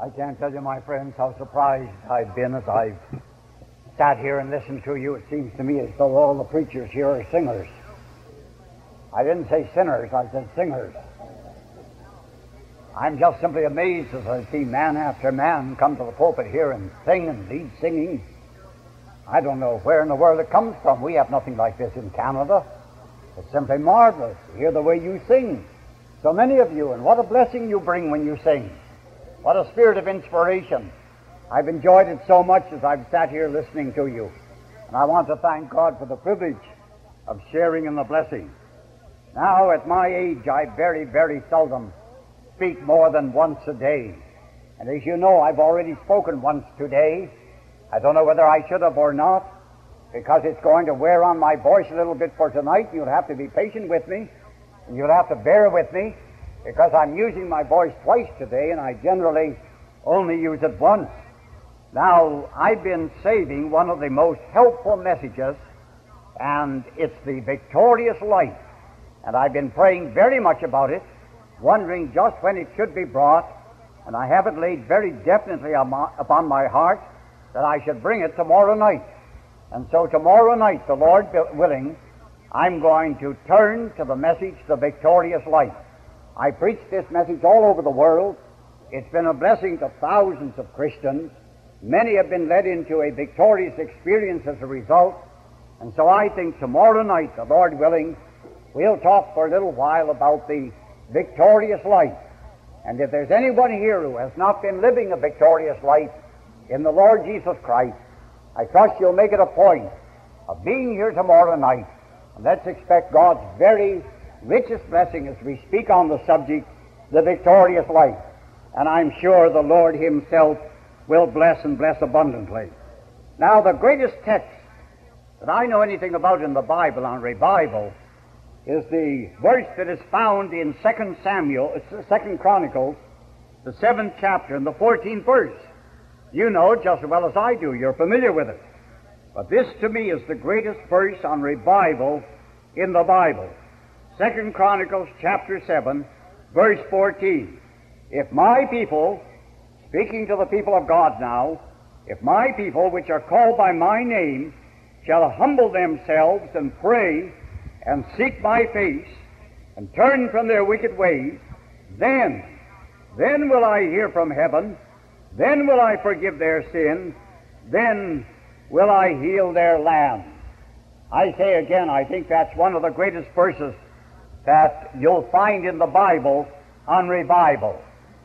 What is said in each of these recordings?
I can't tell you, my friends, how surprised I've been as I've sat here and listened to you. It seems to me as though all the preachers here are singers. I didn't say sinners, I said singers. I'm just simply amazed as I see man after man come to the pulpit here and sing and lead singing. I don't know where in the world it comes from. We have nothing like this in Canada. It's simply marvelous to hear the way you sing. So many of you, and what a blessing you bring when you sing. What a spirit of inspiration. I've enjoyed it so much as I've sat here listening to you. And I want to thank God for the privilege of sharing in the blessing. Now, at my age, I very, very seldom speak more than once a day. And as you know, I've already spoken once today. I don't know whether I should have or not, because it's going to wear on my voice a little bit for tonight. You'll have to be patient with me, and you'll have to bear with me, because I'm using my voice twice today, and I generally only use it once. Now, I've been saving one of the most helpful messages, and it's the victorious life. And I've been praying very much about it, wondering just when it should be brought, and I have it laid very definitely upon my heart that I should bring it tomorrow night. And so tomorrow night, the Lord willing, I'm going to turn to the message, the victorious life. I preached this message all over the world. It's been a blessing to thousands of Christians. Many have been led into a victorious experience as a result. And so I think tomorrow night, the Lord willing, we'll talk for a little while about the victorious life. And if there's anyone here who has not been living a victorious life in the Lord Jesus Christ, I trust you'll make it a point of being here tomorrow night. And let's expect God's very richest blessing as we speak on the subject, the victorious life. And I'm sure the Lord Himself will bless and bless abundantly. Now, the greatest text that I know anything about in the Bible on revival is the verse that is found in 2 Samuel, uh, 2 Chronicles, the seventh chapter and the 14th verse. You know just as well as I do. You're familiar with it. But this to me is the greatest verse on revival in the Bible. 2 Chronicles chapter 7, verse 14. If my people, speaking to the people of God now, if my people, which are called by my name, shall humble themselves and pray and seek my face and turn from their wicked ways, then, then will I hear from heaven, then will I forgive their sin, then will I heal their land. I say again, I think that's one of the greatest verses that you'll find in the Bible on revival.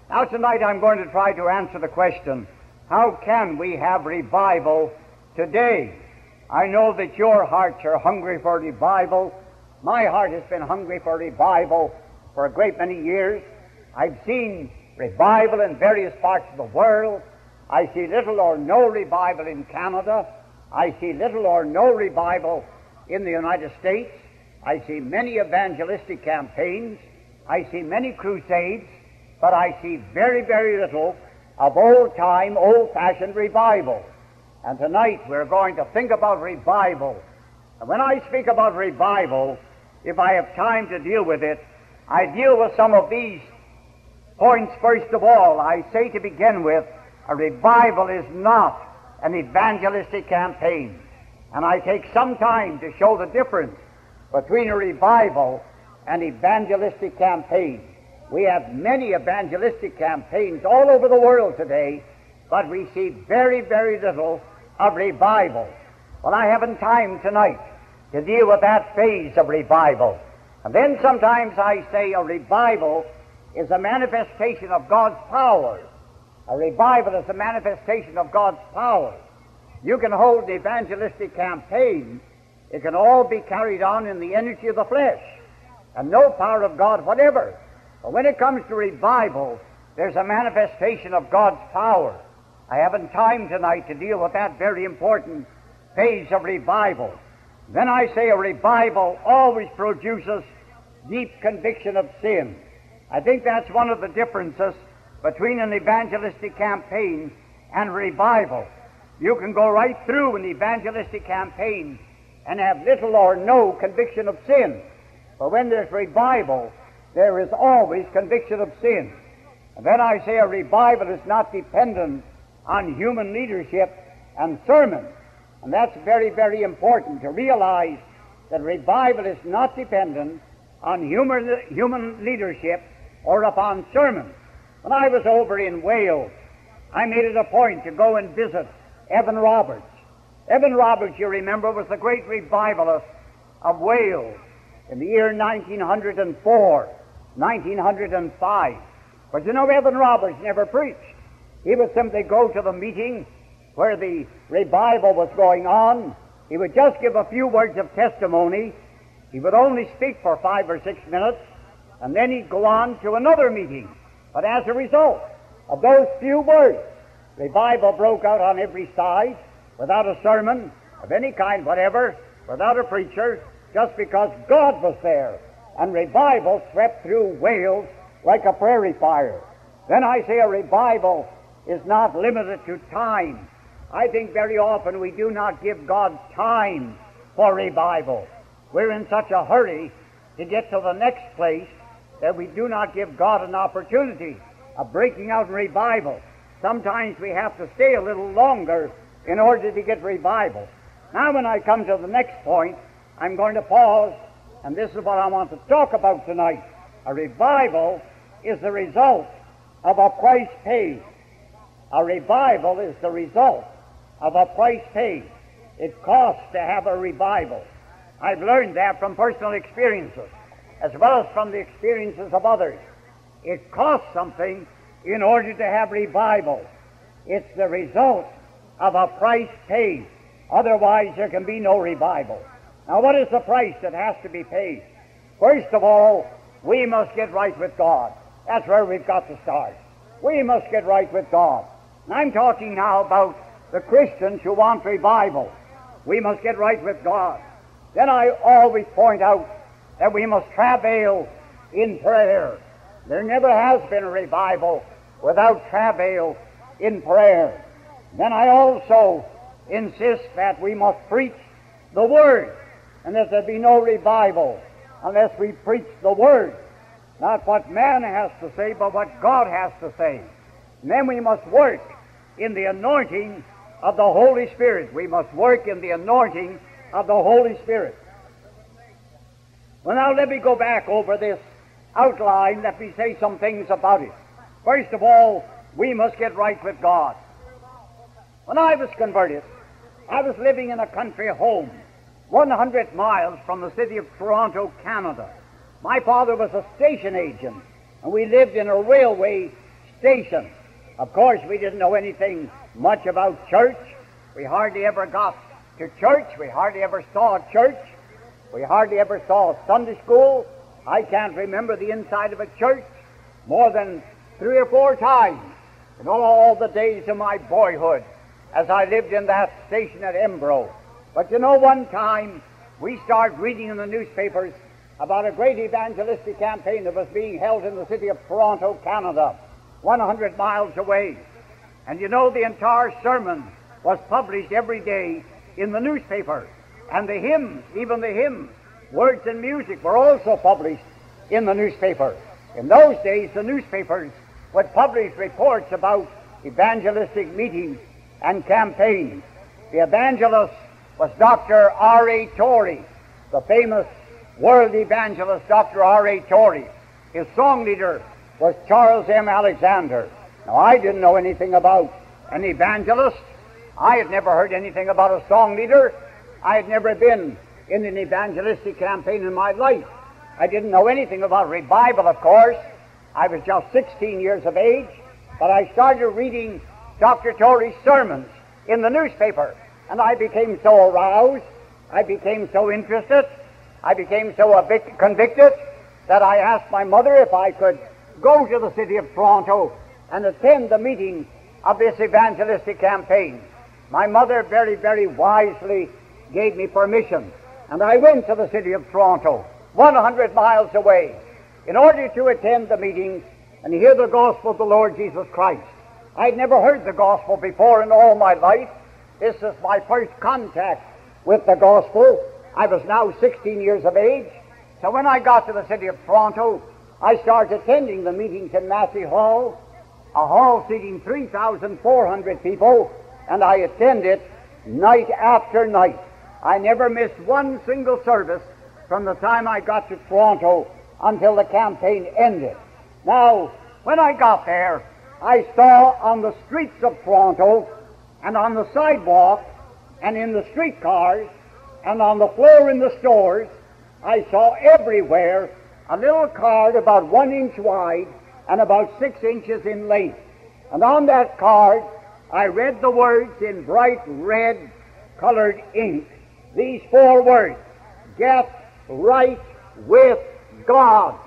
Now, tonight I'm going to try to answer the question how can we have revival today? I know that your hearts are hungry for revival. My heart has been hungry for revival for a great many years. I've seen revival in various parts of the world. I see little or no revival in Canada. I see little or no revival in the United States. I see many evangelistic campaigns. I see many crusades, but I see very, very little of old time, old fashioned revival. And tonight we're going to think about revival. And when I speak about revival, if I have time to deal with it, I deal with some of these points first of all. I say to begin with, a revival is not an evangelistic campaign. And I take some time to show the difference between a revival and evangelistic campaign. We have many evangelistic campaigns all over the world today, but we see very, very little of revival. Well, I haven't time tonight to deal with that phase of revival. And then sometimes I say a revival is a manifestation of God's power. A revival is a manifestation of God's power. You can hold an evangelistic campaign. It can all be carried on in the energy of the flesh and no power of God whatever. But when it comes to revival, there's a manifestation of God's power. I haven't time tonight to deal with that very important phase of revival. Then I say a revival always produces deep conviction of sin. I think that's one of the differences between an evangelistic campaign and revival. You can go right through an evangelistic campaign and have little or no conviction of sin. But when there's revival, there is always conviction of sin. And then I say a revival is not dependent on human leadership and sermons. And that's very, very important to realize that revival is not dependent on human, human leadership or upon sermons. When I was over in Wales, I made it a point to go and visit Evan Roberts. Evan Roberts, you remember, was the great revivalist of Wales in the year 1904, 1905. But you know, Evan Roberts never preached. He would simply go to the meeting where the revival was going on. He would just give a few words of testimony. He would only speak for five or six minutes, and then he'd go on to another meeting. But as a result of those few words, revival broke out on every side without a sermon of any kind whatever, without a preacher, just because God was there. And revival swept through Wales like a prairie fire. Then I say a revival is not limited to time. I think very often we do not give God time for revival. We're in such a hurry to get to the next place that we do not give God an opportunity of breaking out in revival. Sometimes we have to stay a little longer in order to get revival. Now, when I come to the next point, I'm going to pause, and this is what I want to talk about tonight. A revival is the result of a price paid. A revival is the result of a price paid. It costs to have a revival. I've learned that from personal experiences, as well as from the experiences of others. It costs something in order to have revival. It's the result of a price paid. Otherwise, there can be no revival. Now, what is the price that has to be paid? First of all, we must get right with God. That's where we've got to start. We must get right with God. And I'm talking now about the Christians who want revival. We must get right with God. Then I always point out that we must travail in prayer. There never has been a revival without travail in prayer. Then I also insist that we must preach the Word and that there be no revival unless we preach the Word. Not what man has to say, but what God has to say. And then we must work in the anointing of the Holy Spirit. We must work in the anointing of the Holy Spirit. Well, now let me go back over this outline. Let me say some things about it. First of all, we must get right with God. When I was converted, I was living in a country home 100 miles from the city of Toronto, Canada. My father was a station agent, and we lived in a railway station. Of course, we didn't know anything much about church. We hardly ever got to church. We hardly ever saw a church. We hardly ever saw a Sunday school. I can't remember the inside of a church more than three or four times in all the days of my boyhood as I lived in that station at Embro. But you know, one time we started reading in the newspapers about a great evangelistic campaign that was being held in the city of Toronto, Canada, 100 miles away. And you know, the entire sermon was published every day in the newspaper. And the hymns, even the hymns, words and music were also published in the newspaper. In those days, the newspapers would publish reports about evangelistic meetings and campaigns. The evangelist was Dr. R.A. Torrey, the famous world evangelist Dr. R.A. Torrey. His song leader was Charles M. Alexander. Now, I didn't know anything about an evangelist. I had never heard anything about a song leader. I had never been in an evangelistic campaign in my life. I didn't know anything about revival, of course. I was just 16 years of age, but I started reading Dr. Torrey's sermons in the newspaper, and I became so aroused, I became so interested, I became so convicted that I asked my mother if I could go to the city of Toronto and attend the meeting of this evangelistic campaign. My mother very, very wisely gave me permission, and I went to the city of Toronto, 100 miles away, in order to attend the meetings and hear the gospel of the Lord Jesus Christ. I'd never heard the gospel before in all my life. This is my first contact with the gospel, I was now 16 years of age. So when I got to the city of Toronto, I started attending the meetings in Massey Hall a hall seating 3,400 people, and I attended night after night. I never missed one single service from the time I got to Toronto until the campaign ended. Now, when I got there, I saw on the streets of Toronto and on the sidewalk and in the streetcars and on the floor in the stores, I saw everywhere a little card about one inch wide and about six inches in length. And on that card, I read the words in bright red colored ink. These four words Get right with God.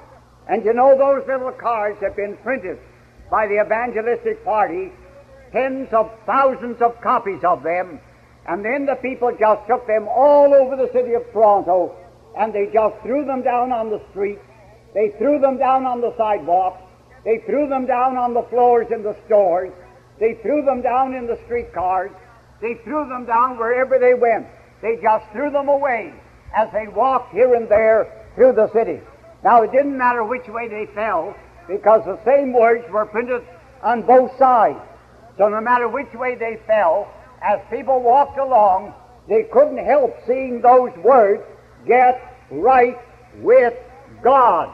And you know, those little cards have been printed by the evangelistic party, tens of thousands of copies of them, and then the people just took them all over the city of Toronto and they just threw them down on the street. They threw them down on the sidewalks. They threw them down on the floors in the stores. They threw them down in the streetcars. They threw them down wherever they went. They just threw them away as they walked here and there through the city. Now, it didn't matter which way they fell because the same words were printed on both sides. So, no matter which way they fell, as people walked along, they couldn't help seeing those words get right with God.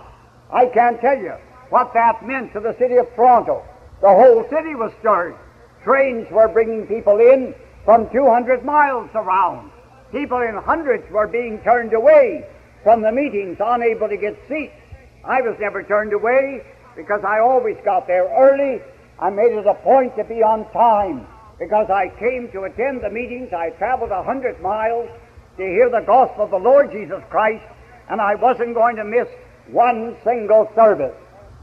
I can't tell you what that meant to the city of Toronto. The whole city was stirred. Trains were bringing people in from 200 miles around. People in hundreds were being turned away from the meetings, unable to get seats. I was never turned away because I always got there early. I made it a point to be on time because I came to attend the meetings. I traveled a hundred miles to hear the gospel of the Lord Jesus Christ, and I wasn't going to miss one single service.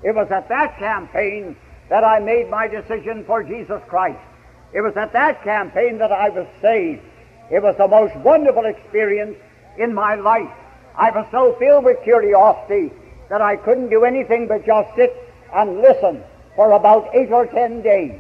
It was at that campaign that I made my decision for Jesus Christ. It was at that campaign that I was saved. It was the most wonderful experience in my life. I was so filled with curiosity that I couldn't do anything but just sit and listen for about eight or ten days.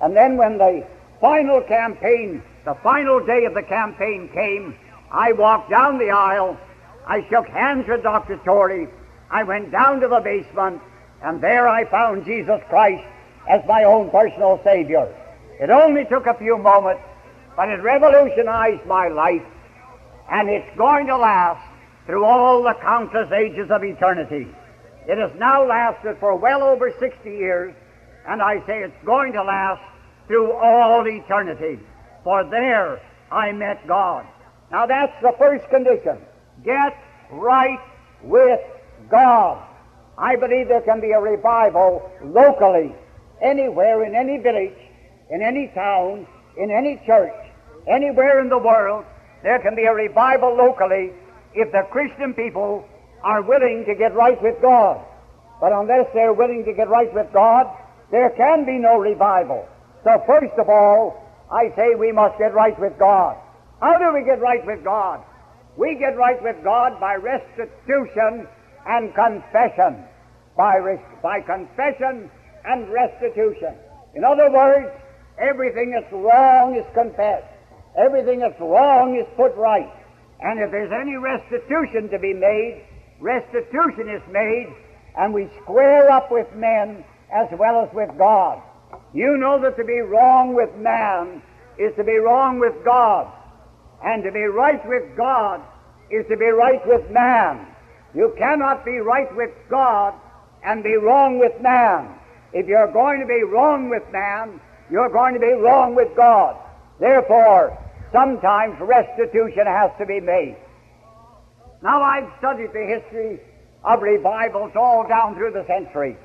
And then when the final campaign, the final day of the campaign came, I walked down the aisle. I shook hands with Dr. Torrey. I went down to the basement, and there I found Jesus Christ as my own personal Savior. It only took a few moments, but it revolutionized my life, and it's going to last through all the countless ages of eternity. It has now lasted for well over 60 years, and I say it's going to last through all eternity. For there I met God. Now that's the first condition. Get right with God. I believe there can be a revival locally, anywhere, in any village, in any town, in any church, anywhere in the world. There can be a revival locally if the Christian people are willing to get right with God. But unless they're willing to get right with God, there can be no revival. So first of all, I say we must get right with God. How do we get right with God? We get right with God by restitution and confession. By, res- by confession and restitution. In other words, everything that's wrong is confessed. Everything that's wrong is put right. And if there's any restitution to be made, restitution is made, and we square up with men as well as with God. You know that to be wrong with man is to be wrong with God. And to be right with God is to be right with man. You cannot be right with God and be wrong with man. If you're going to be wrong with man, you're going to be wrong with God. Therefore, sometimes restitution has to be made. Now, I've studied the history of revivals all down through the century.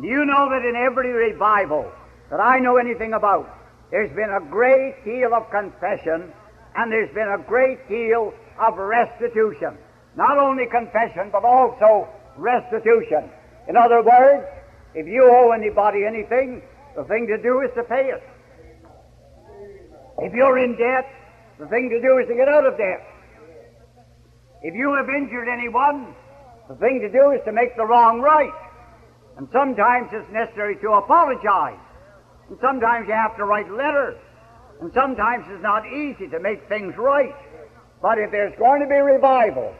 Do you know that in every revival that I know anything about, there's been a great deal of confession and there's been a great deal of restitution. Not only confession, but also restitution. In other words, if you owe anybody anything, the thing to do is to pay it. If you're in debt, the thing to do is to get out of debt. If you have injured anyone, the thing to do is to make the wrong right. And sometimes it's necessary to apologize. And sometimes you have to write letters. And sometimes it's not easy to make things right. But if there's going to be revival,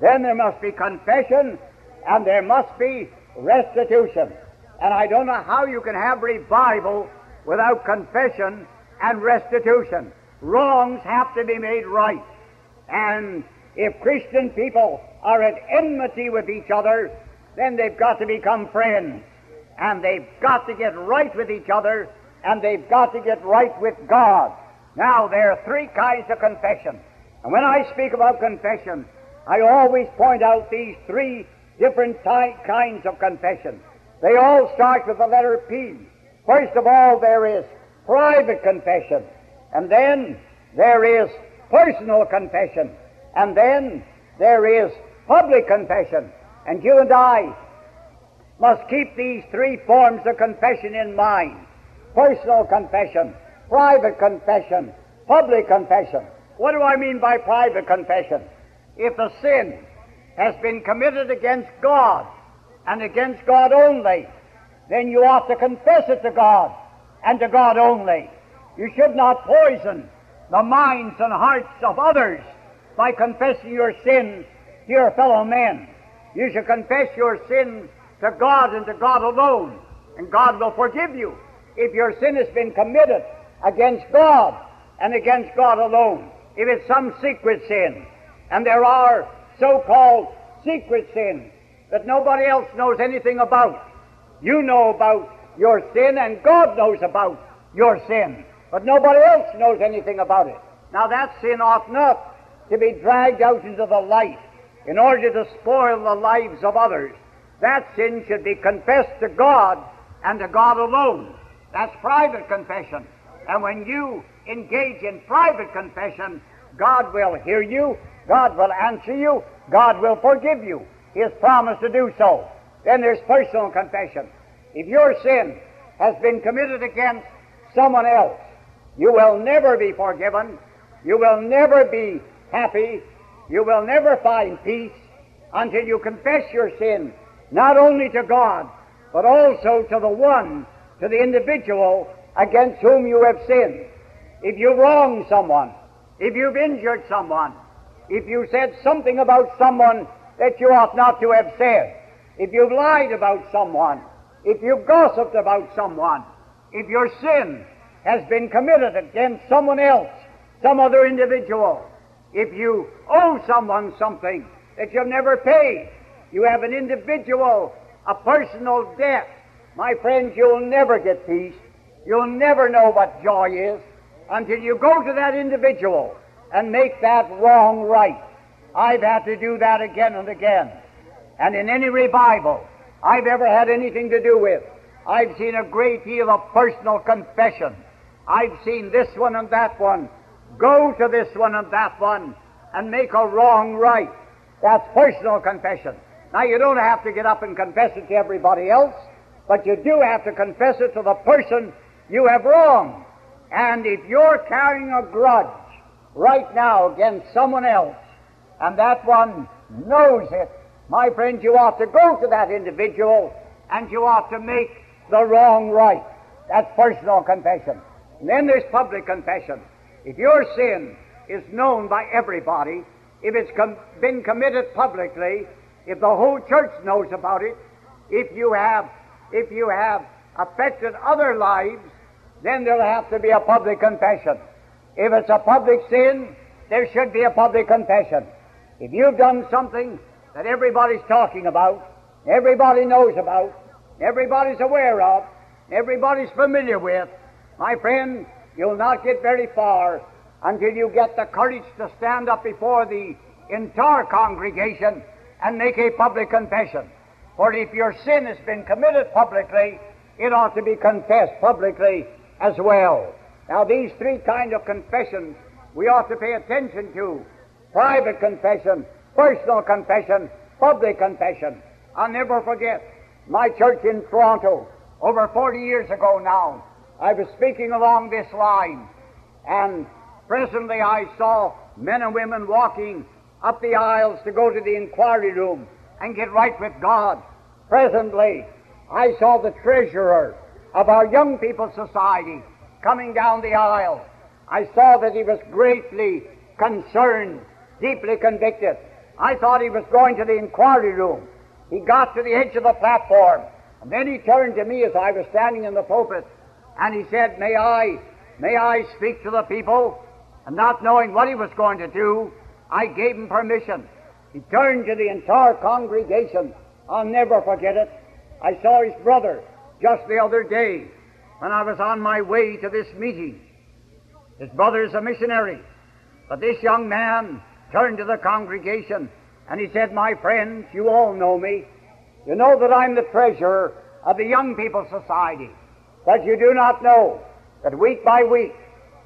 then there must be confession and there must be restitution. And I don't know how you can have revival without confession and restitution. Wrongs have to be made right. And if Christian people are at enmity with each other, then they've got to become friends. And they've got to get right with each other, and they've got to get right with God. Now, there are three kinds of confession. And when I speak about confession, I always point out these three different ty- kinds of confession. They all start with the letter P. First of all, there is private confession, and then there is personal confession, and then there is public confession. And you and I must keep these three forms of confession in mind personal confession, private confession, public confession. What do I mean by private confession? If a sin has been committed against God and against God only, then you ought to confess it to God and to God only. You should not poison the minds and hearts of others by confessing your sins to your fellow men. You should confess your sins to God and to God alone, and God will forgive you if your sin has been committed against God and against God alone. If it's some secret sin, and there are so-called secret sins that nobody else knows anything about. You know about your sin, and God knows about your sin, but nobody else knows anything about it. Now that sin ought not to be dragged out into the light in order to spoil the lives of others. That sin should be confessed to God and to God alone. That's private confession. And when you engage in private confession, God will hear you, God will answer you, God will forgive you. He has promised to do so. Then there's personal confession. If your sin has been committed against someone else, you will never be forgiven. You will never be happy. You will never find peace until you confess your sin, not only to God, but also to the one, to the individual against whom you have sinned. If you wrong someone, if you've injured someone, if you said something about someone that you ought not to have said, if you've lied about someone, if you've gossiped about someone, if your sin has been committed against someone else, some other individual, if you owe someone something that you've never paid, you have an individual, a personal debt, my friends, you'll never get peace. You'll never know what joy is until you go to that individual and make that wrong right. I've had to do that again and again. And in any revival I've ever had anything to do with, I've seen a great deal of personal confession. I've seen this one and that one go to this one and that one and make a wrong right. That's personal confession. Now, you don't have to get up and confess it to everybody else, but you do have to confess it to the person you have wronged. And if you're carrying a grudge right now against someone else, and that one knows it, my friend, you ought to go to that individual and you ought to make the wrong right. That's personal confession. And then there's public confession. If your sin is known by everybody, if it's com- been committed publicly, if the whole church knows about it, if you have, if you have affected other lives, then there'll have to be a public confession. If it's a public sin, there should be a public confession. If you've done something that everybody's talking about, everybody knows about, everybody's aware of, everybody's familiar with, my friend, you'll not get very far until you get the courage to stand up before the entire congregation and make a public confession. For if your sin has been committed publicly, it ought to be confessed publicly as well. Now, these three kinds of confessions we ought to pay attention to. Private confession, personal confession, public confession. I'll never forget my church in Toronto over 40 years ago now. I was speaking along this line, and presently I saw men and women walking up the aisles to go to the inquiry room and get right with God. Presently, I saw the treasurer of our Young People's Society coming down the aisle. I saw that he was greatly concerned, deeply convicted. I thought he was going to the inquiry room. He got to the edge of the platform, And then he turned to me as I was standing in the pulpit, and he said, May I, may I speak to the people? And not knowing what he was going to do, I gave him permission. He turned to the entire congregation. I'll never forget it. I saw his brother just the other day when I was on my way to this meeting. His brother is a missionary. But this young man turned to the congregation and he said, My friends, you all know me. You know that I'm the treasurer of the Young People's Society. But you do not know that week by week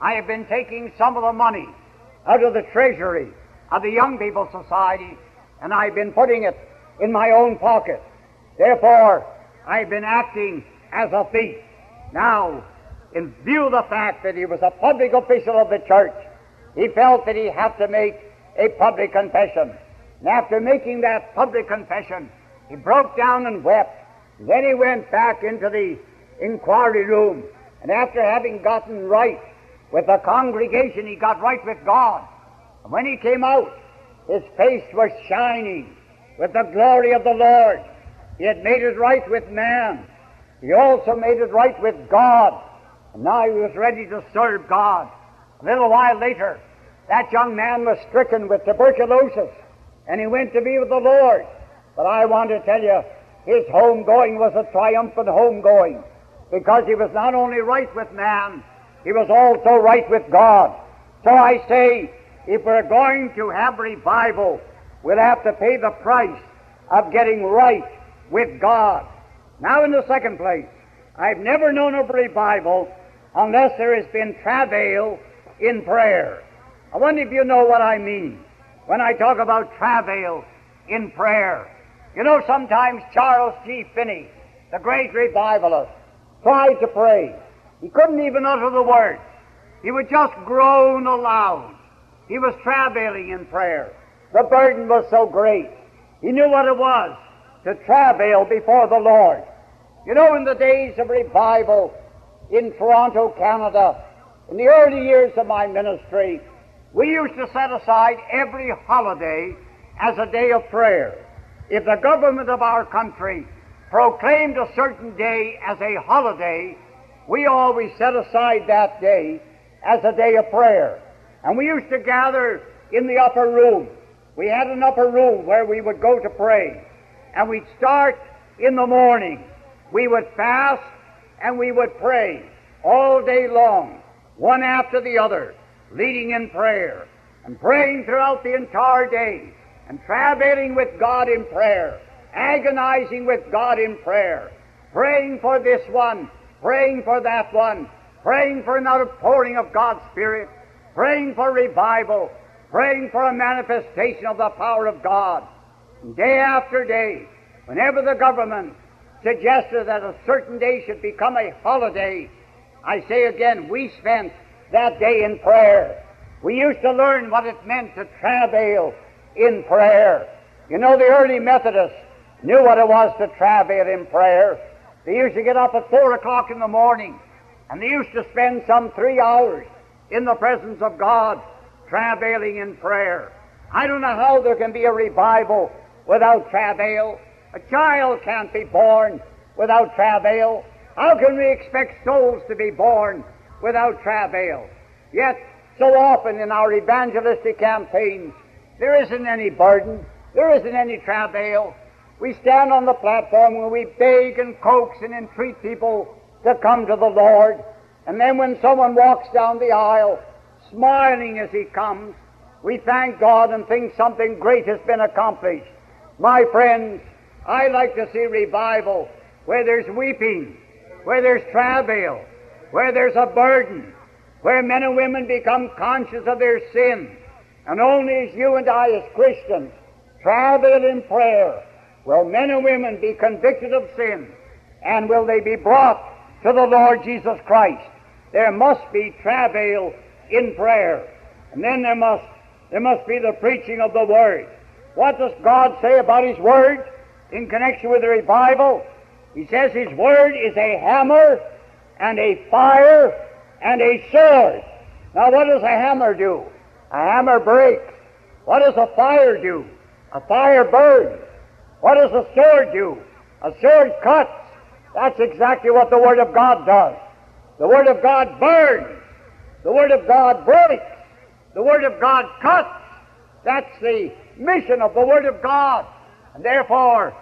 I have been taking some of the money out of the treasury of the Young People's Society and I've been putting it in my own pocket. Therefore, I've been acting as a thief. Now, in view of the fact that he was a public official of the church, he felt that he had to make a public confession. And after making that public confession, he broke down and wept. Then he went back into the inquiry room, and after having gotten right with the congregation, he got right with God. And when he came out, his face was shining with the glory of the Lord. He had made it right with man. He also made it right with God. And now he was ready to serve God. A little while later, that young man was stricken with tuberculosis, and he went to be with the Lord. But I want to tell you, his homegoing was a triumphant homegoing, because he was not only right with man, he was also right with God. So I say, if we're going to have revival, we'll have to pay the price of getting right with God. Now, in the second place, I've never known of revival unless there has been travail in prayer. I wonder if you know what I mean when I talk about travail in prayer. You know, sometimes Charles G. Finney, the great revivalist, tried to pray. He couldn't even utter the words. He would just groan aloud. He was travailing in prayer. The burden was so great. He knew what it was to travail before the Lord. You know, in the days of revival in Toronto, Canada, in the early years of my ministry, we used to set aside every holiday as a day of prayer. If the government of our country proclaimed a certain day as a holiday, we always set aside that day as a day of prayer. And we used to gather in the upper room. We had an upper room where we would go to pray. And we'd start in the morning. We would fast and we would pray all day long, one after the other, leading in prayer and praying throughout the entire day and traveling with God in prayer, agonizing with God in prayer, praying for this one, praying for that one, praying for an outpouring of God's Spirit, praying for revival, praying for a manifestation of the power of God. And day after day, whenever the government suggested that a certain day should become a holiday, I say again, we spent that day in prayer. We used to learn what it meant to travail in prayer. You know, the early Methodists knew what it was to travail in prayer. They used to get up at four o'clock in the morning, and they used to spend some three hours in the presence of God, travailing in prayer. I don't know how there can be a revival without travail. A child can't be born without travail. How can we expect souls to be born without travail? Yet, so often in our evangelistic campaigns, there isn't any burden, there isn't any travail. We stand on the platform where we beg and coax and entreat people to come to the Lord. And then when someone walks down the aisle, smiling as he comes, we thank God and think something great has been accomplished. My friends, I like to see revival where there's weeping, where there's travail, where there's a burden, where men and women become conscious of their sin. And only as you and I, as Christians, travail in prayer, will men and women be convicted of sin, and will they be brought to the Lord Jesus Christ. There must be travail in prayer. And then there must, there must be the preaching of the Word. What does God say about His Word in connection with the revival? He says His Word is a hammer and a fire and a sword. Now, what does a hammer do? A hammer breaks. What does a fire do? A fire burns. What does a sword do? A sword cuts. That's exactly what the Word of God does. The Word of God burns. The Word of God breaks. The Word of God cuts. That's the mission of the Word of God. And therefore,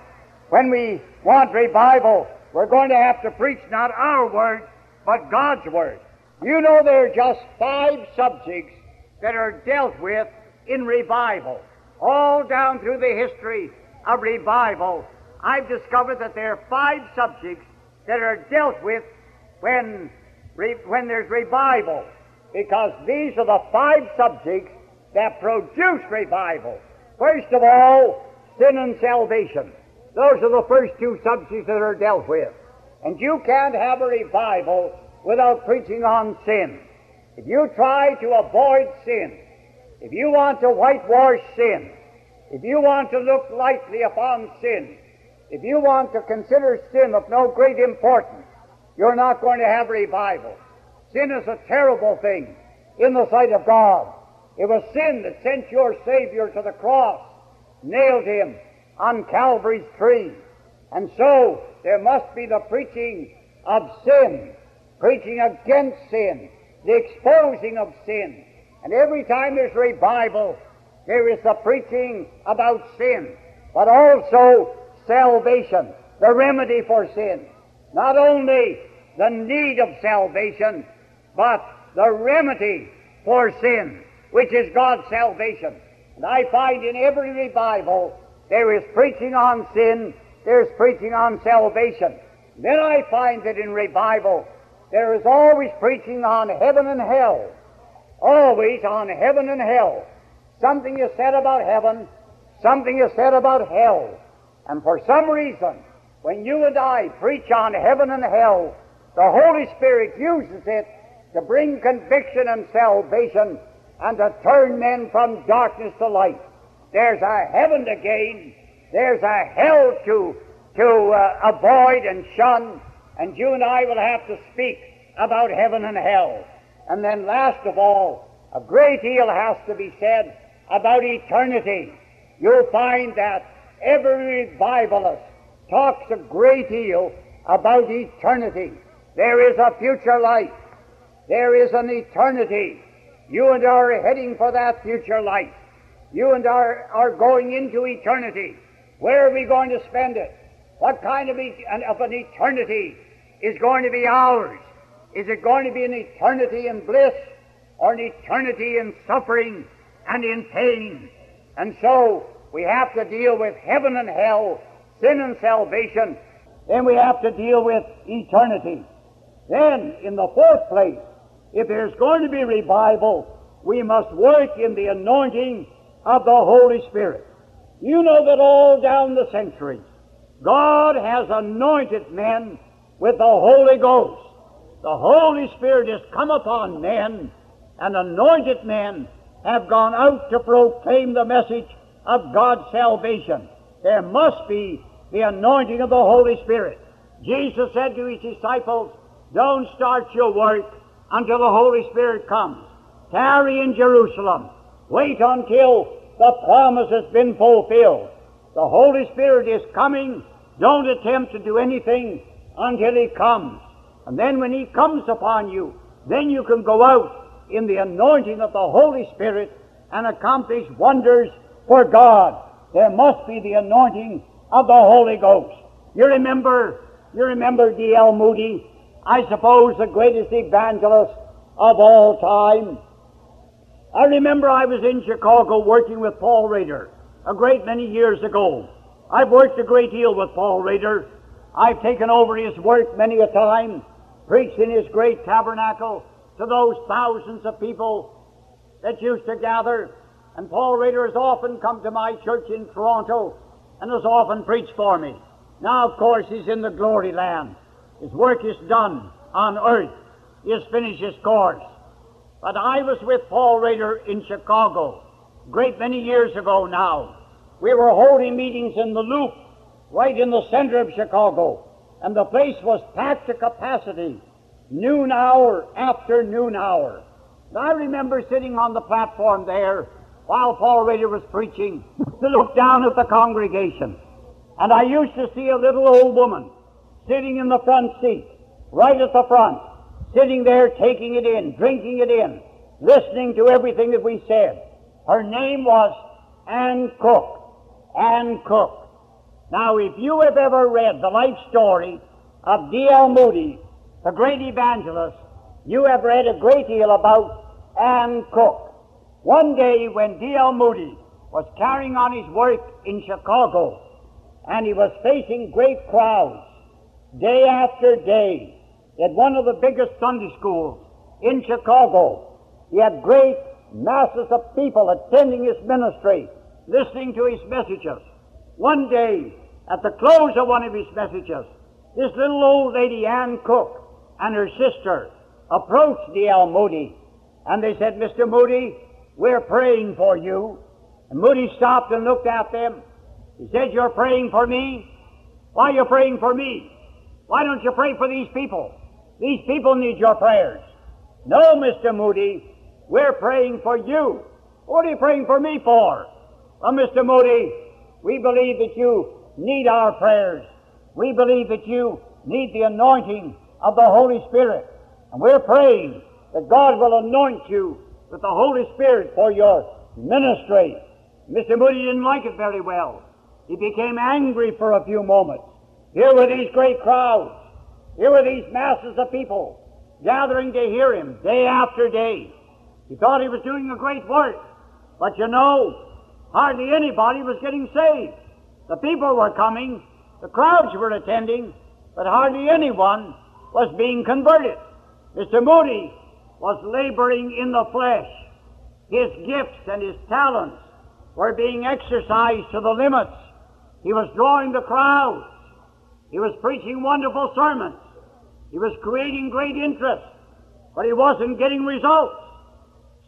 when we want revival, we're going to have to preach not our Word, but God's Word. You know there are just five subjects that are dealt with in revival. All down through the history of revival, I've discovered that there are five subjects that are dealt with when, when there's revival, because these are the five subjects that produce revival. First of all, sin and salvation. Those are the first two subjects that are dealt with. And you can't have a revival without preaching on sin. If you try to avoid sin, if you want to whitewash sin, if you want to look lightly upon sin, if you want to consider sin of no great importance, you're not going to have revival. Sin is a terrible thing in the sight of God. It was sin that sent your Savior to the cross, nailed him on Calvary's tree. And so there must be the preaching of sin, preaching against sin, the exposing of sin. And every time there's revival, there is the preaching about sin, but also salvation, the remedy for sin. Not only the need of salvation, but the remedy for sin, which is God's salvation. And I find in every revival there is preaching on sin, there's preaching on salvation. Then I find that in revival there is always preaching on heaven and hell. Always on heaven and hell. Something is said about heaven, something is said about hell. And for some reason, when you and I preach on heaven and hell, the Holy Spirit uses it to bring conviction and salvation and to turn men from darkness to light. There's a heaven to gain, there's a hell to, to uh, avoid and shun, and you and I will have to speak about heaven and hell. And then, last of all, a great deal has to be said about eternity. You'll find that every revivalist talks a great deal about eternity. There is a future life. There is an eternity. You and I are heading for that future life. You and I are going into eternity. Where are we going to spend it? What kind of, e- of an eternity is going to be ours? Is it going to be an eternity in bliss or an eternity in suffering and in pain? And so we have to deal with heaven and hell, sin and salvation. Then we have to deal with eternity. Then, in the fourth place, if there's going to be revival, we must work in the anointing of the Holy Spirit. You know that all down the centuries, God has anointed men with the Holy Ghost. The Holy Spirit has come upon men, and anointed men have gone out to proclaim the message of God's salvation. There must be the anointing of the Holy Spirit. Jesus said to his disciples, Don't start your work until the Holy Spirit comes. Tarry in Jerusalem. Wait until the promise has been fulfilled. The Holy Spirit is coming. Don't attempt to do anything until He comes. And then when He comes upon you, then you can go out in the anointing of the Holy Spirit and accomplish wonders for God. There must be the anointing of the Holy Ghost. You remember, you remember D.L. Moody, I suppose the greatest evangelist of all time. I remember I was in Chicago working with Paul Rader a great many years ago. I've worked a great deal with Paul Rader. I've taken over his work many a time, preached in his great tabernacle to those thousands of people that used to gather. And Paul Rader has often come to my church in Toronto and has often preached for me. Now, of course, he's in the glory land. His work is done on earth. He has finished his course. But I was with Paul Rader in Chicago, great many years ago now. We were holding meetings in the Loop, right in the center of Chicago, and the place was packed to capacity, noon hour after noon hour. And I remember sitting on the platform there while Paul Rader was preaching to look down at the congregation. And I used to see a little old woman sitting in the front seat, right at the front, sitting there taking it in, drinking it in, listening to everything that we said. Her name was Anne Cook. Anne Cook. Now, if you have ever read the life story of D.L. Moody, the great evangelist, you have read a great deal about Anne Cook. One day when D.L. Moody was carrying on his work in Chicago, and he was facing great crowds, day after day, at one of the biggest Sunday schools in Chicago, he had great masses of people attending his ministry, listening to his messages. One day, at the close of one of his messages, this little old lady, Anne Cook, and her sister approached the D.L. Moody, and they said, Mr. Moody, we're praying for you. And Moody stopped and looked at them. He said, You're praying for me? Why are you praying for me? Why don't you pray for these people? These people need your prayers. No, Mr. Moody, we're praying for you. What are you praying for me for? Well, Mr. Moody, we believe that you need our prayers. We believe that you need the anointing of the Holy Spirit. And we're praying that God will anoint you with the Holy Spirit for your ministry. Mr. Moody didn't like it very well. He became angry for a few moments. Here were these great crowds. Here were these masses of people gathering to hear him day after day. He thought he was doing a great work. But you know, hardly anybody was getting saved. The people were coming, the crowds were attending, but hardly anyone was being converted. Mr. Moody was laboring in the flesh. His gifts and his talents were being exercised to the limits. He was drawing the crowds. He was preaching wonderful sermons. He was creating great interest, but he wasn't getting results.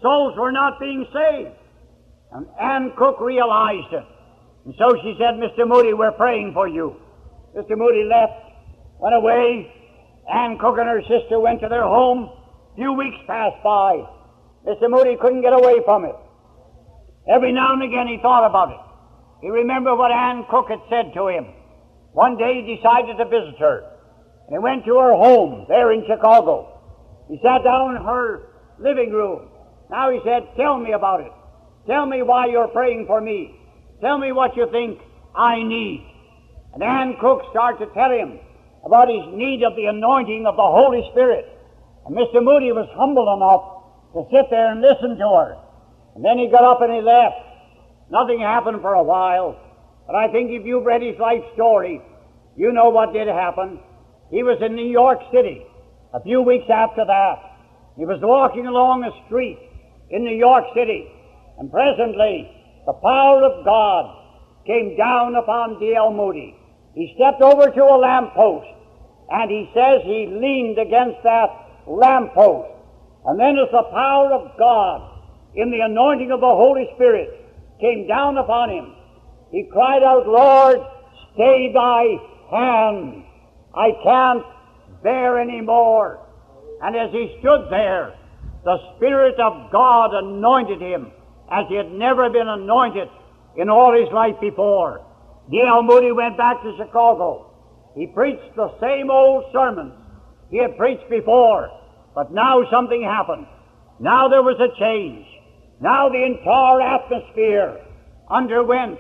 Souls were not being saved. And Anne Cook realized it. And so she said, Mr. Moody, we're praying for you. Mr. Moody left, went away. Anne Cook and her sister went to their home. A few weeks passed by. Mr. Moody couldn't get away from it. Every now and again he thought about it. He remembered what Anne Cook had said to him. One day he decided to visit her. And he went to her home there in Chicago. He sat down in her living room. Now he said, Tell me about it. Tell me why you're praying for me. Tell me what you think I need. And Anne Cook started to tell him about his need of the anointing of the Holy Spirit. And Mr. Moody was humble enough to sit there and listen to her. And then he got up and he left. Nothing happened for a while. But I think if you've read his life story, you know what did happen. He was in New York City a few weeks after that. He was walking along a street in New York City, and presently the power of God came down upon D.L. Moody. He stepped over to a lamppost, and he says he leaned against that lamppost. And then as the power of God in the anointing of the Holy Spirit came down upon him, he cried out, Lord, stay thy hand. I can't bear any more. And as he stood there, the Spirit of God anointed him as he had never been anointed in all his life before. D.L. Moody went back to Chicago. He preached the same old sermons he had preached before, but now something happened. Now there was a change. Now the entire atmosphere underwent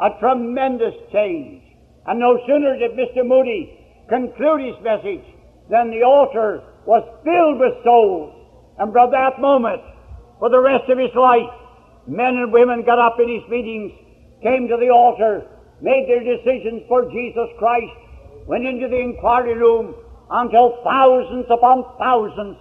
a tremendous change. And no sooner did Mr. Moody conclude his message than the altar was filled with souls. And from that moment, for the rest of his life, Men and women got up in his meetings, came to the altar, made their decisions for Jesus Christ, went into the inquiry room until thousands upon thousands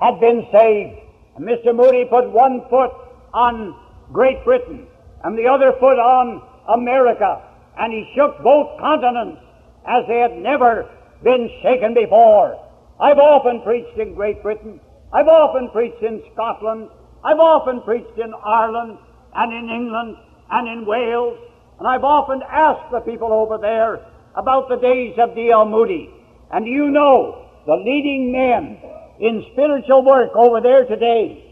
had been saved. And Mr. Moody put one foot on Great Britain and the other foot on America, and he shook both continents as they had never been shaken before. I've often preached in Great Britain. I've often preached in Scotland. I've often preached in Ireland and in England and in Wales, and I've often asked the people over there about the days of D.L. Moody. And you know, the leading men in spiritual work over there today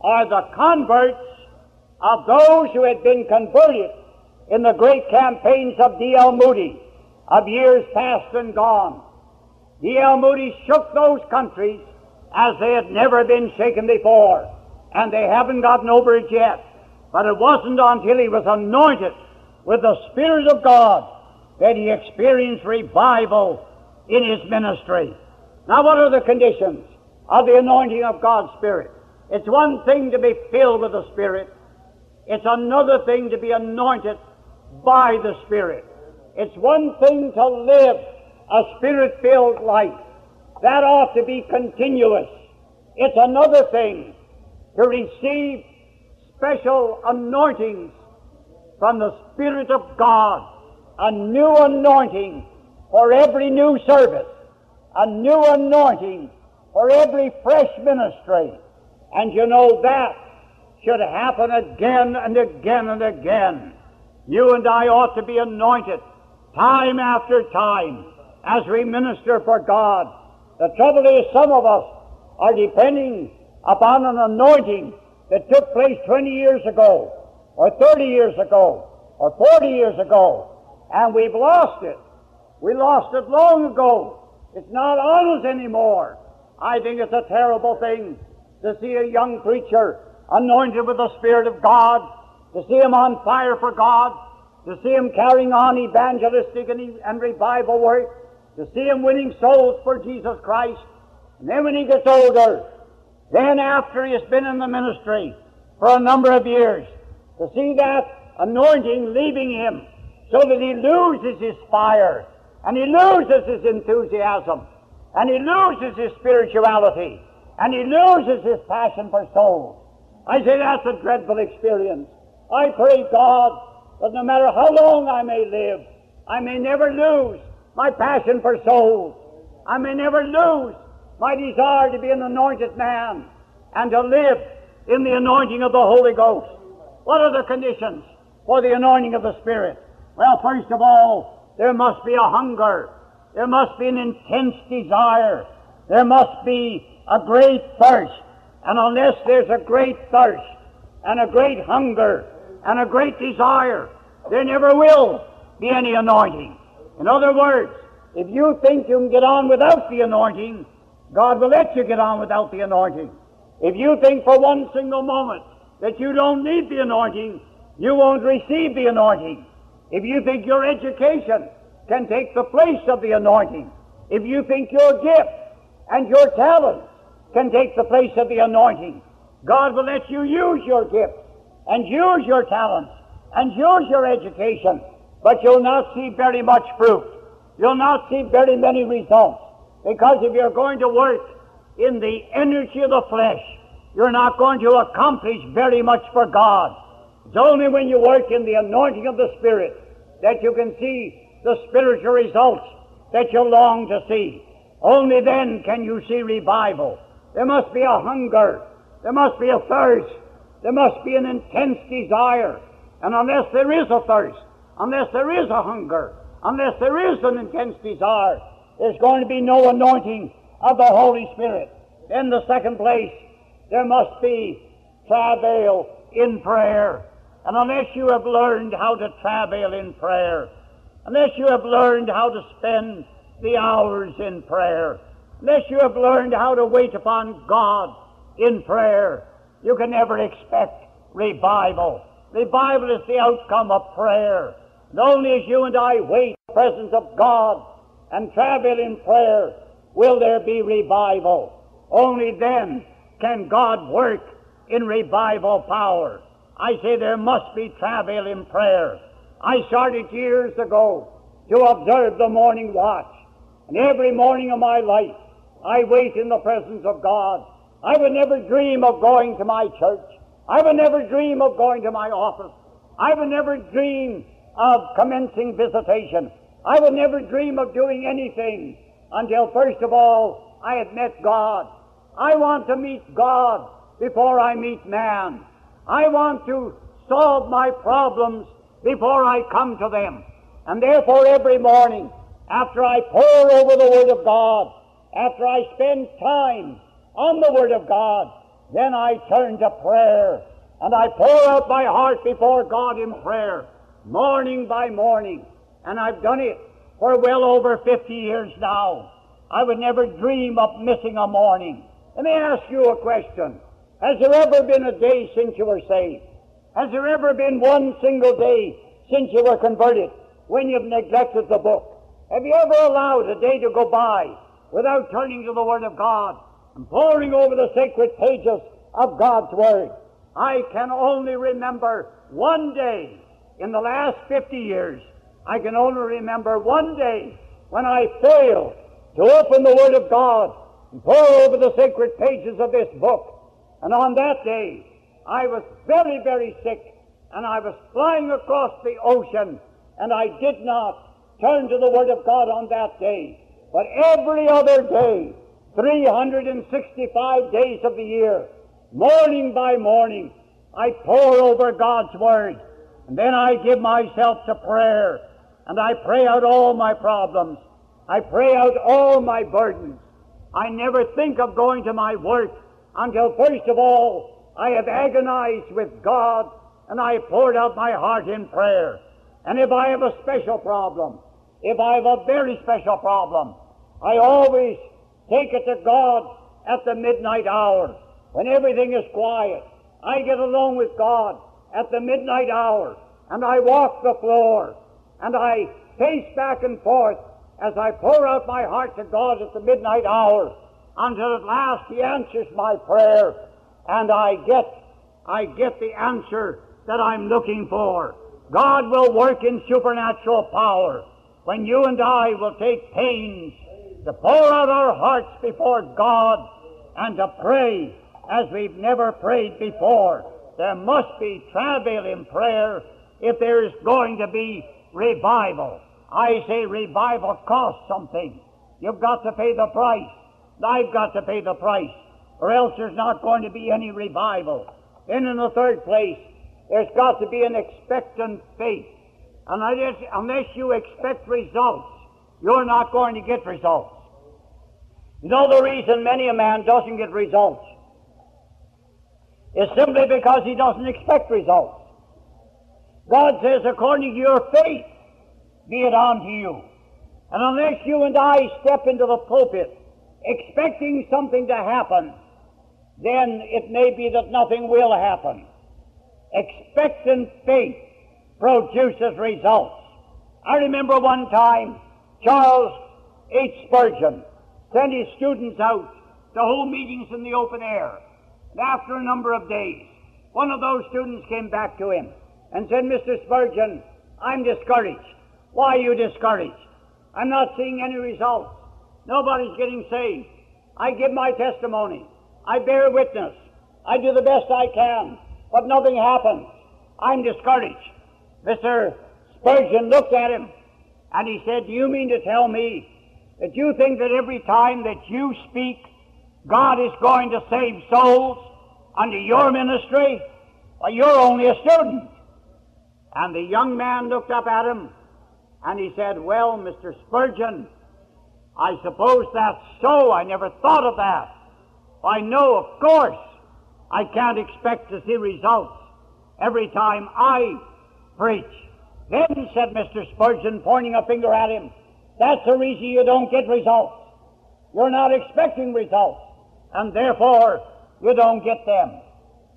are the converts of those who had been converted in the great campaigns of D.L. Moody of years past and gone. D.L. Moody shook those countries as they had never been shaken before, and they haven't gotten over it yet. But it wasn't until he was anointed with the Spirit of God that he experienced revival in his ministry. Now, what are the conditions of the anointing of God's Spirit? It's one thing to be filled with the Spirit. It's another thing to be anointed by the Spirit. It's one thing to live a Spirit-filled life. That ought to be continuous. It's another thing to receive special anointings from the Spirit of God, a new anointing for every new service, a new anointing for every fresh ministry. And you know that should happen again and again and again. You and I ought to be anointed time after time as we minister for God. The trouble is some of us are depending upon an anointing that took place 20 years ago, or 30 years ago, or 40 years ago, and we've lost it. We lost it long ago. It's not on us anymore. I think it's a terrible thing to see a young preacher anointed with the Spirit of God, to see him on fire for God, to see him carrying on evangelistic and, and revival work, to see him winning souls for Jesus Christ. And then when he gets older, then after he has been in the ministry for a number of years, to see that anointing leaving him so that he loses his fire and he loses his enthusiasm and he loses his spirituality and he loses his passion for souls. I say that's a dreadful experience. I pray God that no matter how long I may live, I may never lose my passion for souls. I may never lose my desire to be an anointed man and to live in the anointing of the Holy Ghost. What are the conditions for the anointing of the Spirit? Well, first of all, there must be a hunger. There must be an intense desire. There must be a great thirst. And unless there's a great thirst and a great hunger and a great desire, there never will be any anointing. In other words, if you think you can get on without the anointing, God will let you get on without the anointing. If you think for one single moment that you don't need the anointing, you won't receive the anointing. If you think your education can take the place of the anointing, if you think your gift and your talent can take the place of the anointing, God will let you use your gift and use your talents and use your education, but you'll not see very much fruit. You'll not see very many results. Because if you're going to work in the energy of the flesh, you're not going to accomplish very much for God. It's only when you work in the anointing of the Spirit that you can see the spiritual results that you long to see. Only then can you see revival. There must be a hunger. There must be a thirst. There must be an intense desire. And unless there is a thirst, unless there is a hunger, unless there is an intense desire, there's going to be no anointing of the Holy Spirit. In the second place, there must be travail in prayer. And unless you have learned how to travail in prayer, unless you have learned how to spend the hours in prayer, unless you have learned how to wait upon God in prayer, you can never expect revival. Revival is the outcome of prayer. And only as you and I wait in the presence of God and travel in prayer will there be revival. Only then can God work in revival power. I say there must be travel in prayer. I started years ago to observe the morning watch. And every morning of my life, I wait in the presence of God. I would never dream of going to my church. I would never dream of going to my office. I would never dream of commencing visitation. I would never dream of doing anything until, first of all, I had met God. I want to meet God before I meet man. I want to solve my problems before I come to them. And therefore, every morning, after I pore over the Word of God, after I spend time on the Word of God, then I turn to prayer and I pour out my heart before God in prayer, morning by morning. And I've done it for well over 50 years now. I would never dream of missing a morning. Let me ask you a question. Has there ever been a day since you were saved? Has there ever been one single day since you were converted when you've neglected the book? Have you ever allowed a day to go by without turning to the Word of God and poring over the sacred pages of God's Word? I can only remember one day in the last 50 years. I can only remember one day when I failed to open the Word of God and pore over the sacred pages of this book. And on that day, I was very, very sick, and I was flying across the ocean, and I did not turn to the Word of God on that day. But every other day, 365 days of the year, morning by morning, I pore over God's Word, and then I give myself to prayer, and I pray out all my problems. I pray out all my burdens. I never think of going to my work until first of all I have agonized with God and I poured out my heart in prayer. And if I have a special problem, if I have a very special problem, I always take it to God at the midnight hour when everything is quiet. I get alone with God at the midnight hour and I walk the floor and I pace back and forth as I pour out my heart to God at the midnight hour until at last He answers my prayer and I get, I get the answer that I'm looking for. God will work in supernatural power when you and I will take pains to pour out our hearts before God and to pray as we've never prayed before. There must be travail in prayer if there is going to be revival. I say revival costs something. You've got to pay the price. I've got to pay the price, or else there's not going to be any revival. Then, in the third place, there's got to be an expectant faith. And unless, unless you expect results, you're not going to get results. You know the reason many a man doesn't get results is simply because he doesn't expect results. God says, according to your faith, be it unto you. And unless you and I step into the pulpit expecting something to happen, then it may be that nothing will happen. Expectant faith produces results. I remember one time Charles H. Spurgeon sent his students out to hold meetings in the open air. And after a number of days, one of those students came back to him and said, Mr. Spurgeon, I'm discouraged. Why are you discouraged? I'm not seeing any results. Nobody's getting saved. I give my testimony. I bear witness. I do the best I can, but nothing happens. I'm discouraged. Mr. Spurgeon looked at him and he said, Do you mean to tell me that you think that every time that you speak, God is going to save souls under your ministry? Well, you're only a student. And the young man looked up at him and he said, Well, Mr. Spurgeon, I suppose that's so. I never thought of that. I know, of course, I can't expect to see results every time I preach. Then, said Mr. Spurgeon, pointing a finger at him, that's the reason you don't get results. You're not expecting results, and therefore you don't get them.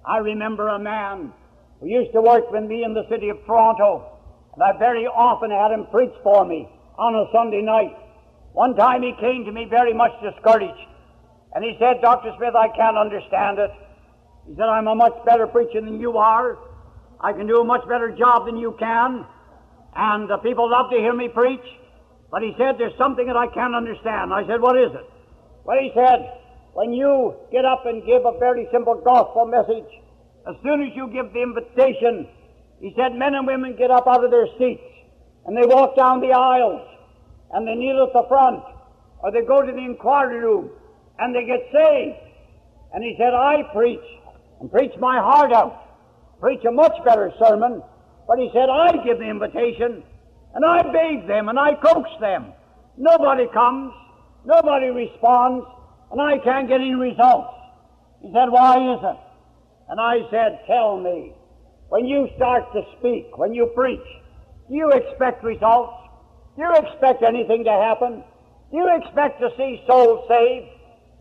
I remember a man who used to work with me in the city of Toronto, and I very often had him preach for me on a Sunday night. One time he came to me very much discouraged, and he said, Dr. Smith, I can't understand it. He said, I'm a much better preacher than you are. I can do a much better job than you can. And the people love to hear me preach. But he said, There's something that I can't understand. I said, What is it? Well, he said, When you get up and give a very simple gospel message, as soon as you give the invitation, he said, Men and women get up out of their seats and they walk down the aisles and they kneel at the front or they go to the inquiry room and they get saved. And he said, I preach and preach my heart out preach a much better sermon, but he said, I give the invitation, and I beg them, and I coax them. Nobody comes, nobody responds, and I can't get any results. He said, Why is it? And I said, Tell me, when you start to speak, when you preach, do you expect results? Do you expect anything to happen? Do you expect to see souls saved?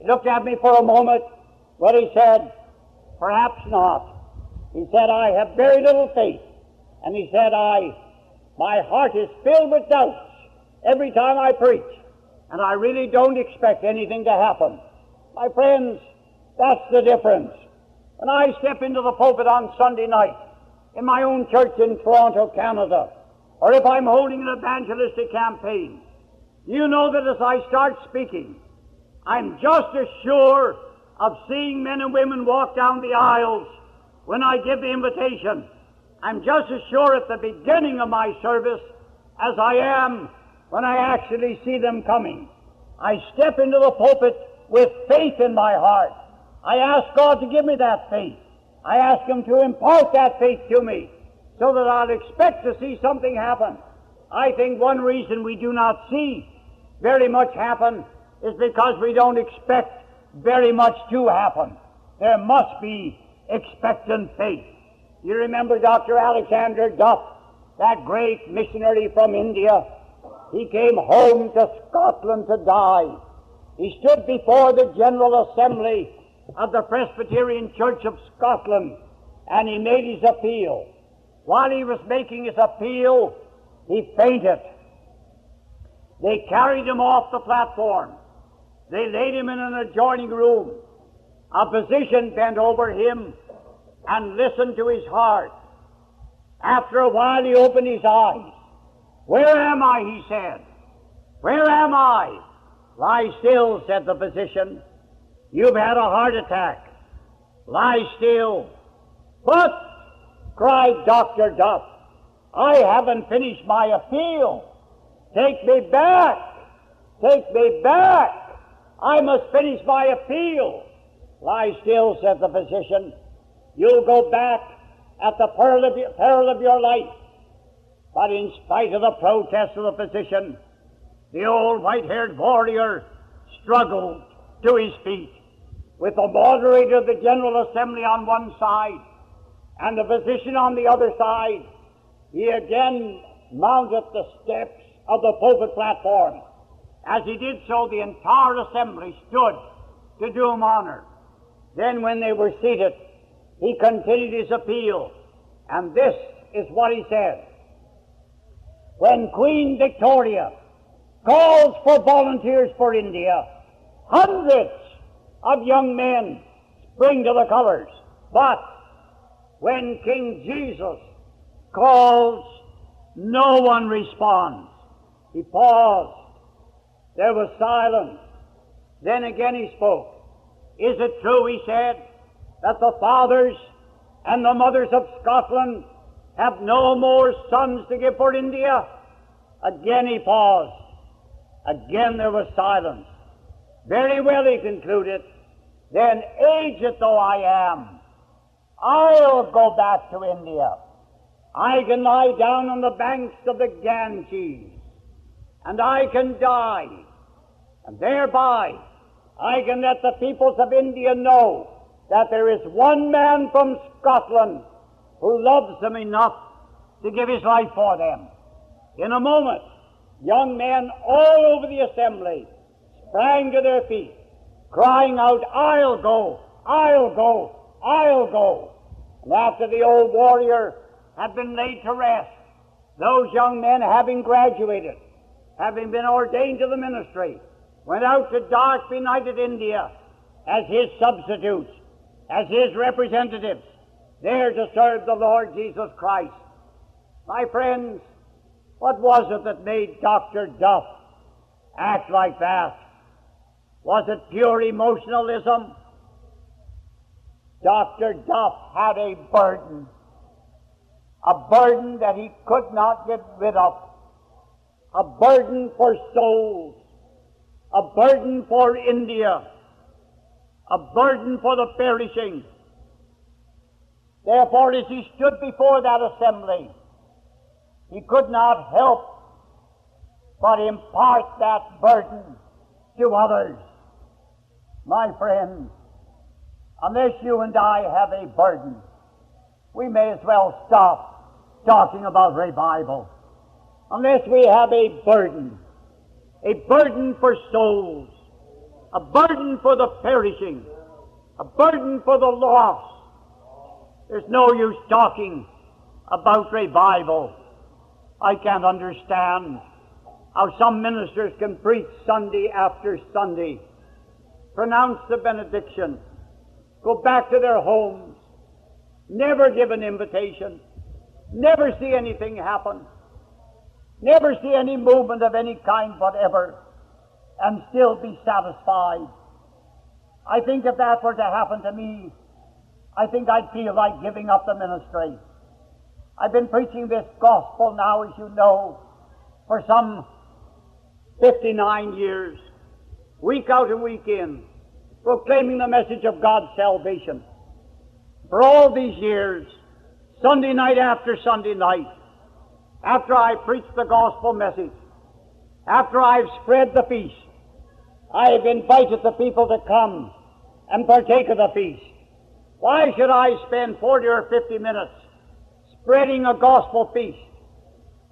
He looked at me for a moment, but he said, Perhaps not. He said, I have very little faith. And he said, I, my heart is filled with doubts every time I preach, and I really don't expect anything to happen. My friends, that's the difference. When I step into the pulpit on Sunday night in my own church in Toronto, Canada, or if I'm holding an evangelistic campaign, you know that as I start speaking, I'm just as sure of seeing men and women walk down the aisles when I give the invitation. I'm just as sure at the beginning of my service as I am when I actually see them coming. I step into the pulpit with faith in my heart. I ask God to give me that faith. I ask Him to impart that faith to me so that I'll expect to see something happen. I think one reason we do not see very much happen is because we don't expect very much to happen. There must be expectant faith. You remember Dr. Alexander Duff, that great missionary from India? He came home to Scotland to die. He stood before the General Assembly of the Presbyterian Church of Scotland and he made his appeal. While he was making his appeal, he fainted. They carried him off the platform. They laid him in an adjoining room. A physician bent over him and listened to his heart. After a while, he opened his eyes. Where am I? he said. Where am I? Lie still, said the physician. You've had a heart attack. Lie still. But, cried Dr. Duff, I haven't finished my appeal. Take me back. Take me back. I must finish my appeal. Lie still, said the physician. You'll go back at the peril of, your, peril of your life. But in spite of the protest of the physician, the old white-haired warrior struggled to his feet with the moderator of the General Assembly on one side and the physician on the other side. He again mounted the steps of the pulpit platform as he did so, the entire assembly stood to do him honor. Then, when they were seated, he continued his appeal, and this is what he said. When Queen Victoria calls for volunteers for India, hundreds of young men spring to the colors. But when King Jesus calls, no one responds. He paused there was silence. Then again he spoke. Is it true, he said, that the fathers and the mothers of Scotland have no more sons to give for India? Again he paused. Again there was silence. Very well, he concluded. Then, aged though I am, I'll go back to India. I can lie down on the banks of the Ganges and I can die. And thereby I can let the peoples of India know that there is one man from Scotland who loves them enough to give his life for them. In a moment, young men all over the assembly sprang to their feet, crying out, I'll go, I'll go, I'll go. And after the old warrior had been laid to rest, those young men having graduated, having been ordained to the ministry, went out to dark, benighted India as his substitutes, as his representatives, there to serve the Lord Jesus Christ. My friends, what was it that made Dr. Duff act like that? Was it pure emotionalism? Dr. Duff had a burden, a burden that he could not get rid of a burden for souls, a burden for India, a burden for the perishing. Therefore, as he stood before that assembly, he could not help but impart that burden to others. My friends, unless you and I have a burden, we may as well stop talking about revival unless we have a burden. a burden for souls, a burden for the perishing, a burden for the lost. There's no use talking about revival. I can't understand how some ministers can preach Sunday after Sunday, pronounce the benediction, go back to their homes, never give an invitation, never see anything happen, never see any movement of any kind whatever, and still be satisfied. I think if that were to happen to me, I think I'd feel like giving up the ministry. I've been preaching this gospel now, as you know, for some 59 years, week out and week in, proclaiming the message of God's salvation. For all these years, Sunday night after Sunday night, after I preached the gospel message, after I've spread the feast, I have invited the people to come and partake of the feast. Why should I spend 40 or 50 minutes spreading a gospel feast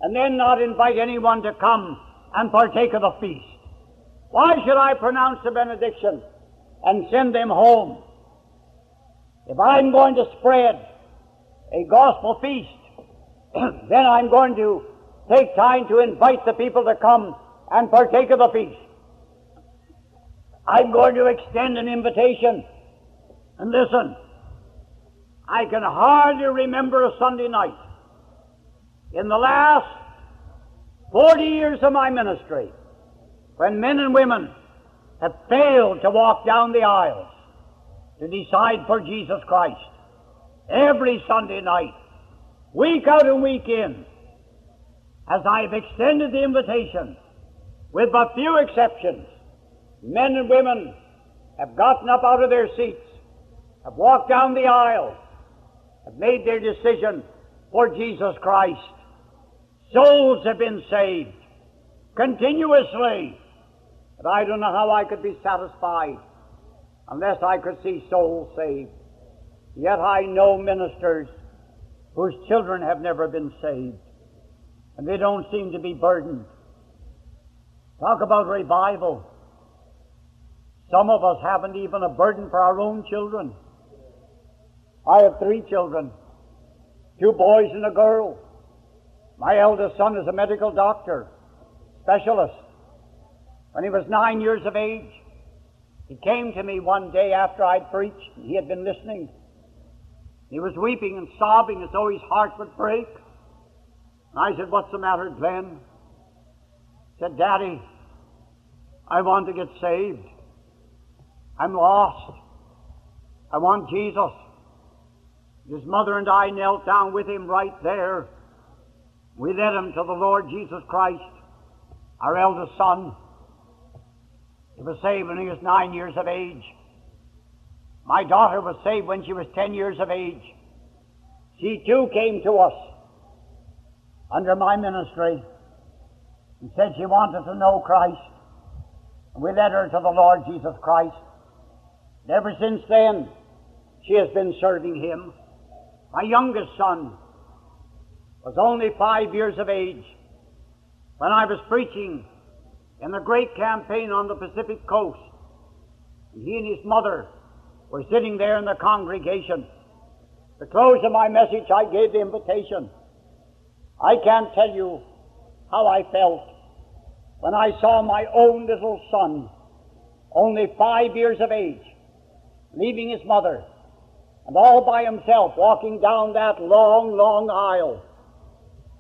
and then not invite anyone to come and partake of the feast? Why should I pronounce the benediction and send them home? If I'm going to spread a gospel feast, then I'm going to take time to invite the people to come and partake of the feast. I'm going to extend an invitation. And listen, I can hardly remember a Sunday night in the last 40 years of my ministry when men and women have failed to walk down the aisles to decide for Jesus Christ. Every Sunday night, week out and week in, as I've extended the invitation, with but few exceptions, men and women have gotten up out of their seats, have walked down the aisle, have made their decision for Jesus Christ. Souls have been saved continuously. But I don't know how I could be satisfied unless I could see souls saved. Yet I know ministers whose children have never been saved, and they don't seem to be burdened. Talk about revival. Some of us haven't even a burden for our own children. I have three children, two boys and a girl. My eldest son is a medical doctor, specialist. When he was nine years of age, he came to me one day after I'd preached, and he had been listening. He was weeping and sobbing as though his heart would break. And I said, What's the matter, Glenn? He said, Daddy, I want to get saved. I'm lost. I want Jesus. His mother and I knelt down with him right there. We led him to the Lord Jesus Christ, our eldest son. He was saved when he was nine years of age. My daughter was saved when she was ten years of age. She too came to us under my ministry and said she wanted to know Christ. And we led her to the Lord Jesus Christ. And ever since then, she has been serving Him. My youngest son was only five years of age when I was preaching in the great campaign on the Pacific coast. And he and his mother were sitting there in the congregation. At the close of my message, I gave the invitation. I can't tell you how I felt when I saw my own little son, only five years of age, leaving his mother and all by himself walking down that long, long aisle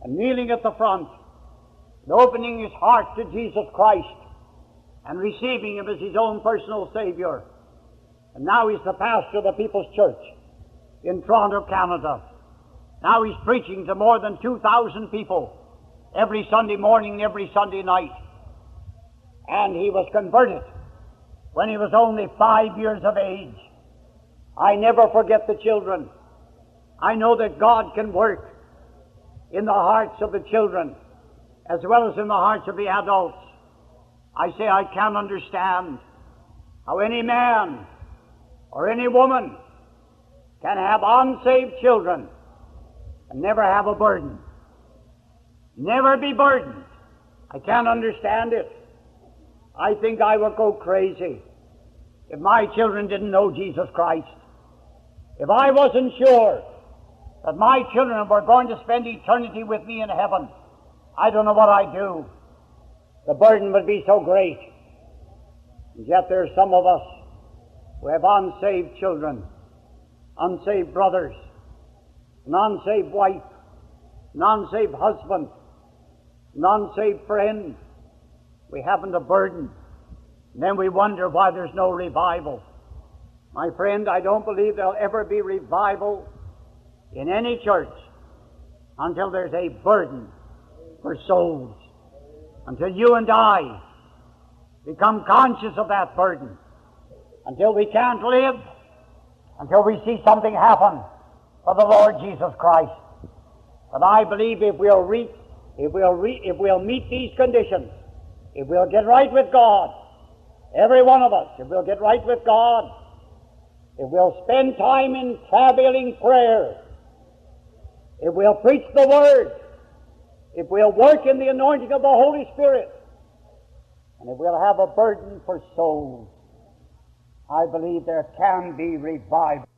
and kneeling at the front opening his heart to Jesus Christ and receiving him as his own personal Savior. And now he's the pastor of the People's Church in Toronto, Canada. Now he's preaching to more than 2,000 people every Sunday morning every Sunday night. And he was converted when he was only five years of age. I never forget the children. I know that God can work in the hearts of the children as well as in the hearts of the adults. I say I can't understand how any man or any woman can have unsaved children and never have a burden. Never be burdened. I can't understand it. I think I would go crazy if my children didn't know Jesus Christ. If I wasn't sure that my children were going to spend eternity with me in heaven, I don't know what I'd do. The burden would be so great. And yet there are some of us who have unsaved children, unsaved brothers, an unsaved wife, an unsaved husband, an unsaved friend. We haven't a burden. And then we wonder why there's no revival. My friend, I don't believe there'll ever be revival in any church until there's a burden for souls. Until you and I become conscious of that burden. Until we can't live. Until we see something happen for the Lord Jesus Christ. But I believe if we'll reach, if we'll re, if we'll meet these conditions, if we'll get right with God, every one of us, if we'll get right with God, if we'll spend time in travailing prayer, if we'll preach the Word, if we'll work in the anointing of the Holy Spirit, and if we'll have a burden for souls, I believe there can be revival.